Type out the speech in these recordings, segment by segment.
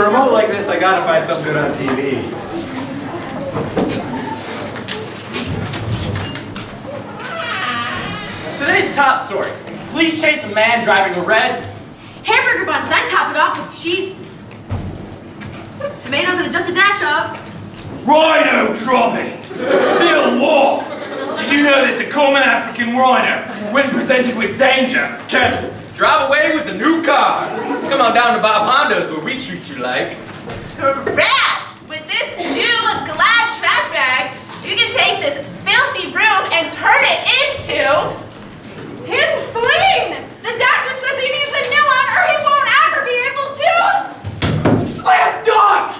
a remote like this, I gotta find something good on TV. Today's top story. Police chase a man driving a red. Hamburger buns, then top it off with cheese. Tomatoes and just a dash of. Rhino droppings! Still walk! Did you know that the common African rhino, when presented with danger, can Drive away with a new car. Come on down to Bob Honda's where we treat you like. Rash! With this new Glad trash bag, you can take this filthy room and turn it into... His spleen! The doctor says he needs a new one or he won't ever be able to. slam dunk!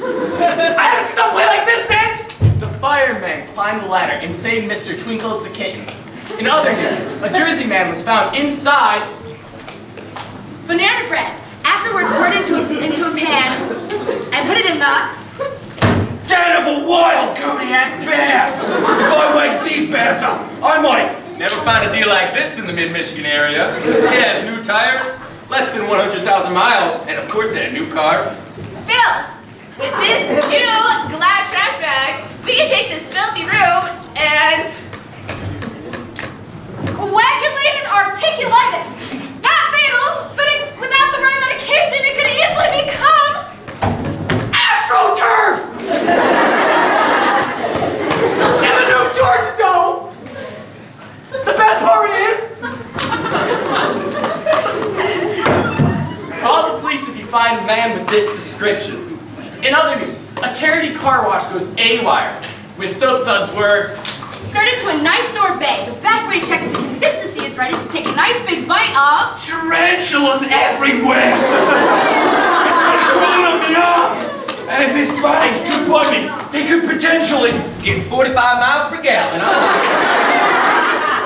I haven't seen someone play like this since! The fireman climbed the ladder and saved Mr. Twinkles the kitten. In other news, a Jersey man was found inside Banana bread. Afterwards, pour it into a, into a pan and put it in the. Den of a wild Kodiak bear! If I wake these bears up, I might Never found a deal like this in the mid-Michigan area. It has new tires, less than 100,000 miles, and of course a new car. Phil! With this new Glad trash bag, we can take this filthy room and... Coagulated articulitis. Not fatal, but it, without the right medication, it could easily become. AstroTurf! and the new Georgia Dome! The best part is, Call the police if you find a man with this description. In other news, a charity car wash goes AWire when soap suds were Stirred into a nice sorbet. The best way to check if the consistency is right is to take a nice big bite of. tarantulas everywhere! it's crawling me up! And if this bag could bite me, it could potentially get 45 miles per gallon.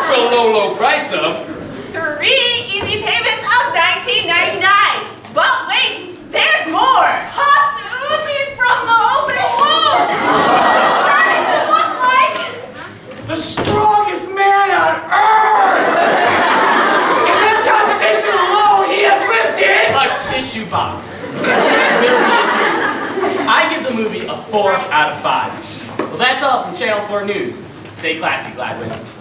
For a low, low price of. Three easy payments of $19.99. But wait, there's more! Pus oozing from the open wound. It's starting to look like. the strongest man on earth! In this competition alone, he has lifted a tissue box. Will be a. I give the movie a 4 out of 5. Well, that's all from Channel 4 News. Stay classy, Gladwin.